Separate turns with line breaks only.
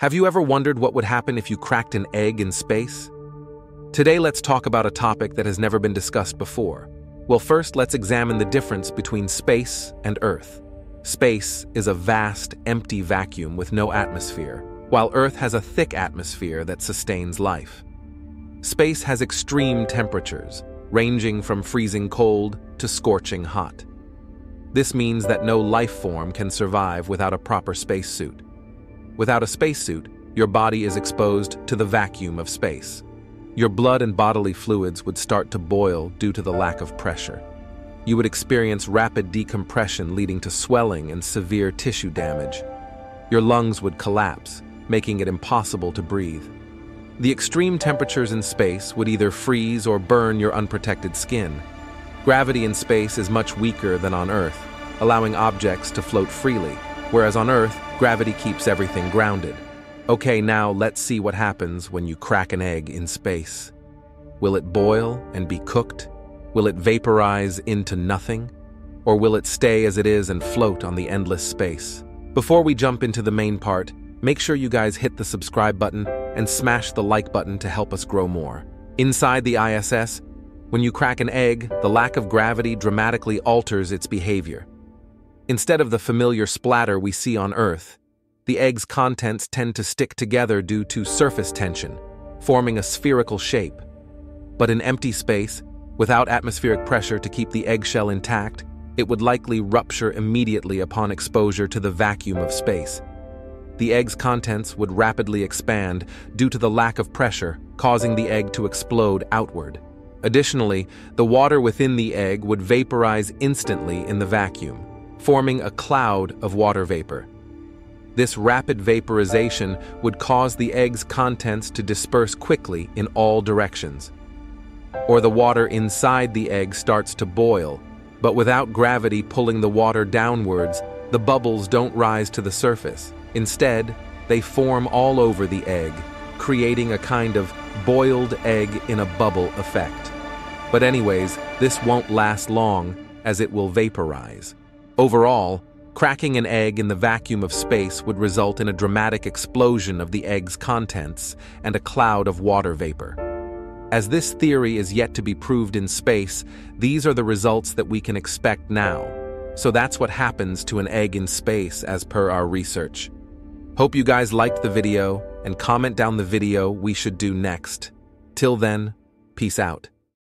Have you ever wondered what would happen if you cracked an egg in space? Today, let's talk about a topic that has never been discussed before. Well, first, let's examine the difference between space and Earth. Space is a vast, empty vacuum with no atmosphere, while Earth has a thick atmosphere that sustains life. Space has extreme temperatures, ranging from freezing cold to scorching hot. This means that no life form can survive without a proper spacesuit. Without a spacesuit, your body is exposed to the vacuum of space. Your blood and bodily fluids would start to boil due to the lack of pressure. You would experience rapid decompression leading to swelling and severe tissue damage. Your lungs would collapse, making it impossible to breathe. The extreme temperatures in space would either freeze or burn your unprotected skin. Gravity in space is much weaker than on Earth, allowing objects to float freely, whereas on Earth, gravity keeps everything grounded. Okay, now let's see what happens when you crack an egg in space. Will it boil and be cooked? Will it vaporize into nothing? Or will it stay as it is and float on the endless space? Before we jump into the main part, make sure you guys hit the subscribe button and smash the like button to help us grow more. Inside the ISS, when you crack an egg, the lack of gravity dramatically alters its behavior. Instead of the familiar splatter we see on Earth, the egg's contents tend to stick together due to surface tension, forming a spherical shape. But in empty space, without atmospheric pressure to keep the eggshell intact, it would likely rupture immediately upon exposure to the vacuum of space the egg's contents would rapidly expand due to the lack of pressure, causing the egg to explode outward. Additionally, the water within the egg would vaporize instantly in the vacuum, forming a cloud of water vapor. This rapid vaporization would cause the egg's contents to disperse quickly in all directions. Or the water inside the egg starts to boil, but without gravity pulling the water downwards, the bubbles don't rise to the surface. Instead, they form all over the egg, creating a kind of boiled egg in a bubble effect. But anyways, this won't last long as it will vaporize. Overall, cracking an egg in the vacuum of space would result in a dramatic explosion of the egg's contents and a cloud of water vapor. As this theory is yet to be proved in space, these are the results that we can expect now. So that's what happens to an egg in space as per our research. Hope you guys liked the video and comment down the video we should do next. Till then, peace out.